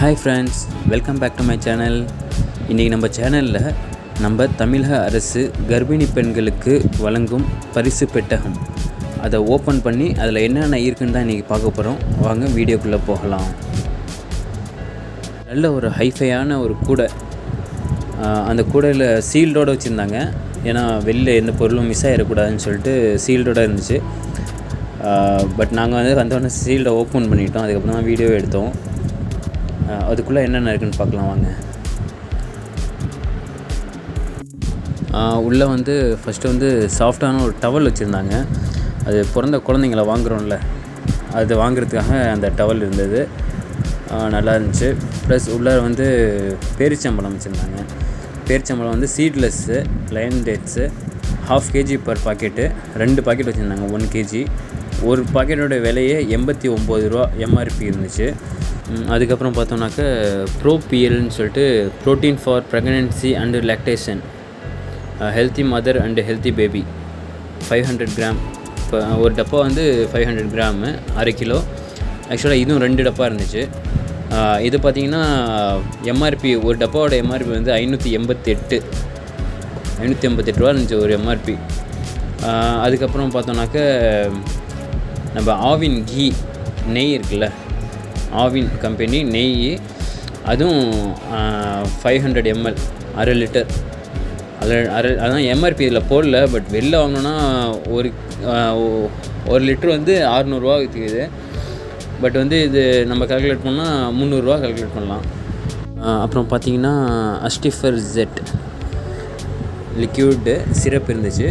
Hi friends welcome back to my channel இன்றைக்கி நம்ம சேனலில் நம்ம தமிழக அரசு கர்ப்பிணி பெண்களுக்கு வழங்கும் பரிசு பெட்டகம். அதை ஓப்பன் பண்ணி அதில் என்னென்ன இருக்குன்னு தான் இன்றைக்கி பார்க்க போகிறோம் வாங்க வீடியோக்குள்ளே போகலாம். நல்ல ஒரு ஹைஃபையான ஒரு கூடை. அந்த கூடையில் சீல்டோடு வச்சுருந்தாங்க. ஏன்னா வெளியில் எந்த பொருளும் மிஸ் ஆகிடக்கூடாதுன்னு சொல்லிட்டு சீல்டோடு இருந்துச்சு. பட் நாங்கள் வந்து வந்தோடனே சீல்டை ஓப்பன் பண்ணிட்டோம். அதுக்கப்புறம் தான் வீடியோ எடுத்தோம். அதுக்குள்ளே என்னென்ன இருக்குதுன்னு பார்க்கலாம் வாங்க. உள்ளே வந்து ஃபஸ்ட்டு வந்து சாஃப்டான ஒரு டவல் வச்சுருந்தாங்க. அது பிறந்த குழந்தைங்கள வாங்குகிறோம்ல அது வாங்குறதுக்காக அந்த டவல் இருந்தது. நல்லா இருந்துச்சு. ப்ளஸ் உள்ளே வந்து பேரிச்சம்பழம் வச்சுருந்தாங்க. பேரிச்சம்பழம் வந்து seedless Lion dates half KG per packet ரெண்டு பாக்கெட் வச்சுருந்தாங்க ஒன் கேஜி ஒரு பாக்கெட்டோட விலையே எண்பத்தி ஒம்பது ரூபா எம்ஆர்பி இருந்துச்சு. அதுக்கப்புறம் பார்த்தோம்னாக்க ப்ரோபிஎல்னு சொல்லிட்டு protein for pregnancy and lactation healthy mother and healthy baby five hundred gram இப்போ ஒரு டப்பா வந்து ஃபைவ் ஹண்ட்ரட் கிராமு அரை கிலோ. ஆக்சுவலாக இதுவும் ரெண்டு டப்பா இருந்துச்சு. இது பார்த்தீங்கன்னா எம்ஆர்பி ஒரு டப்பாவோட எம்ஆர்பி வந்து ஐநூற்றி எண்பத்தெட்டு. ஐநூற்றி எண்பத்தெட்டு ரூபா இருந்துச்சு ஒரு எம்ஆர்பி அதுக்கப்புறம் பார்த்தோன்னாக்க நம்ம ஆவின் கீ நெய் இருக்குல்ல ஆவின் கம்பெனி நெய் அதுவும் ஃபைவ் ஹண்ட்ரட் எம்எல் அரை லிட்டர். அதில் அரை அதான் எம்ஆர்பி இதில் போடல பட் வெளில வாங்கினோன்னா ஒரு ஒரு லிட்ரு வந்து அறநூறுவா விற்றுக்குது பட் வந்து இது நம்ம கால்குலேட் பண்ணால் முந்நூறுரூவா கால்குலேட் பண்ணலாம். அப்புறம் பார்த்தீங்கன்னா அஸ்டிஃபர் ஜெட் லிக்யூடு சிரப் இருந்துச்சு.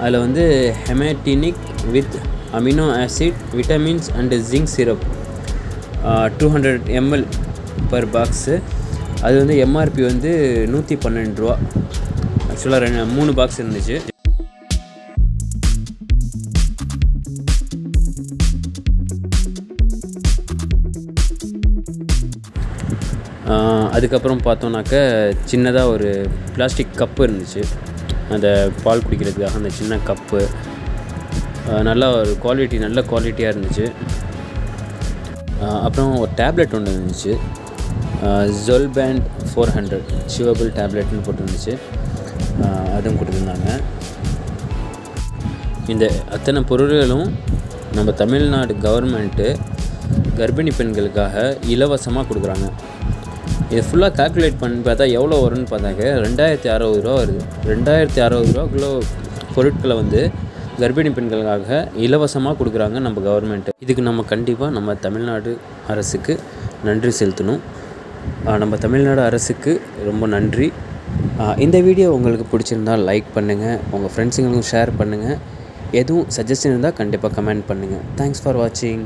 அதில் வந்து haematinic with amino acid vitamins and zinc syrup two hundred ML per box அது வந்து எம்ஆர்பி வந்து நூற்றி பன்னெண்டு ரூபா. ஆக்சுவலாக ரெண்டு மூணு பாக்ஸ் இருந்துச்சு. அதுக்கப்புறம் பார்த்தோன்னாக்க சின்னதாக ஒரு பிளாஸ்டிக் கப்பு இருந்துச்சு. அந்த பால் குடிக்கிறதுக்காக அந்த சின்ன கப்பு நல்லா ஒரு குவாலிட்டி நல்ல குவாலிட்டியாக இருந்துச்சு. அப்புறம் ஒரு டேப்லெட் ஒன்று இருந்துச்சு. ஜொல் பேண்ட் ஃபோர் ஹண்ட்ரட் சிவபிள் டேப்லெட்னு போட்டுருந்துச்சு. அதுவும் கொடுத்துருந்தாங்க. இந்த அத்தனை பொருள்களும் நம்ம தமிழ்நாடு கவர்மெண்ட்டு கர்ப்பிணி பெண்களுக்காக இலவசமாக கொடுக்குறாங்க. இது ஃபுல்லாக கால்குலேட் பண்ணி பார்த்தா எவ்வளோ வரும்னு பார்த்தாக்க ரெண்டாயிரத்தி அறுபது ரூபா வருது. ரெண்டாயிரத்தி அறுபது ரூபாக்குள்ள பொருட்களை வந்து கர்ப்பிணி பெண்களுக்காக இலவசமாக கொடுக்குறாங்க நம்ம கவர்மெண்ட்டு இதுக்கு நம்ம கண்டிப்பாக நம்ம தமிழ்நாடு அரசுக்கு நன்றி செலுத்தணும். நம்ம தமிழ்நாடு அரசுக்கு ரொம்ப நன்றி. இந்த வீடியோ உங்களுக்கு பிடிச்சிருந்தால் லைக் பண்ணுங்கள் உங்கள் ஃப்ரெண்ட்ஸுங்களுக்கும் ஷேர் பண்ணுங்கள் எதுவும் சஜஷன் இருந்தால் கண்டிப்பாக கமெண்ட் பண்ணுங்கள் தேங்க்ஸ் ஃபார் வாட்சிங்